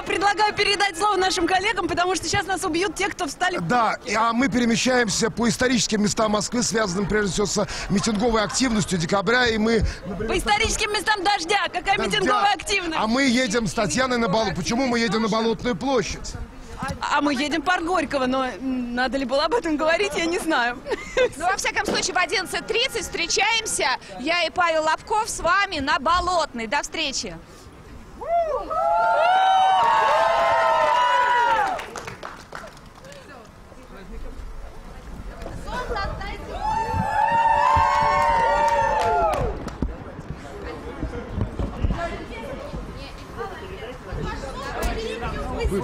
Я предлагаю передать слово нашим коллегам, потому что сейчас нас убьют те, кто встали... Да, и- а мы перемещаемся по историческим местам Москвы, связанным прежде всего с митинговой активностью декабря, и мы... По историческим местам дождя. Какая митинговая активность. А мы едем с Татьяной на Болот. Почему мы едем на Болотную площадь? А мы едем по Горького, но надо ли было об этом говорить, я не знаю. Ну, во всяком случае, в 11.30 встречаемся. Я и Павел Лобков с вами на Болотной. До встречи. Вы